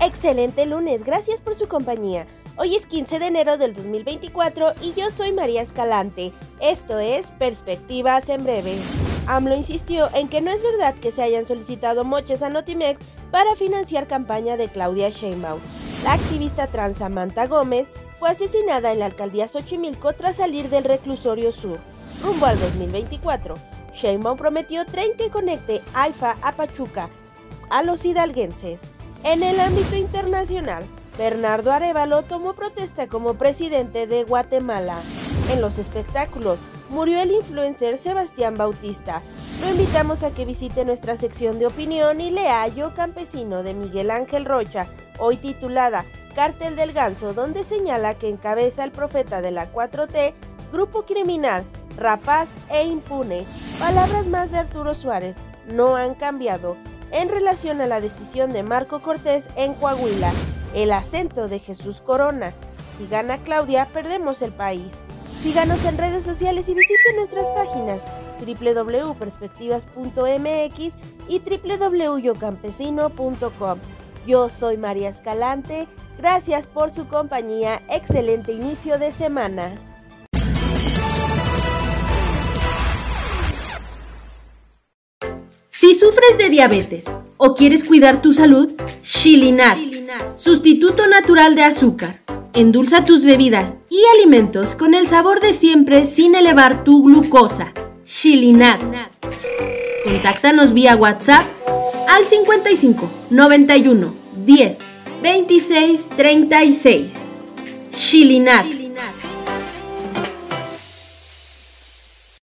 Excelente lunes, gracias por su compañía. Hoy es 15 de enero del 2024 y yo soy María Escalante. Esto es Perspectivas en Breve. AMLO insistió en que no es verdad que se hayan solicitado moches a Notimex para financiar campaña de Claudia Sheinbaum. La activista trans Samantha Gómez fue asesinada en la alcaldía Xochimilco tras salir del reclusorio sur. Rumbo al 2024, Sheinbaum prometió tren que conecte AIFA a Pachuca a los hidalguenses. En el ámbito internacional, Bernardo Arevalo tomó protesta como presidente de Guatemala. En los espectáculos, murió el influencer Sebastián Bautista. Lo invitamos a que visite nuestra sección de opinión y lea Yo Campesino de Miguel Ángel Rocha, hoy titulada Cártel del Ganso, donde señala que encabeza el profeta de la 4T, grupo criminal, rapaz e impune. Palabras más de Arturo Suárez no han cambiado en relación a la decisión de Marco Cortés en Coahuila, el acento de Jesús Corona. Si gana Claudia, perdemos el país. Síganos en redes sociales y visite nuestras páginas www.perspectivas.mx y www.yocampesino.com. Yo soy María Escalante, gracias por su compañía, excelente inicio de semana. Si sufres de diabetes o quieres cuidar tu salud, Shilinat, sustituto natural de azúcar. Endulza tus bebidas y alimentos con el sabor de siempre sin elevar tu glucosa. Shilinat. Contáctanos vía WhatsApp al 55 91 10 26 36. Shilinat.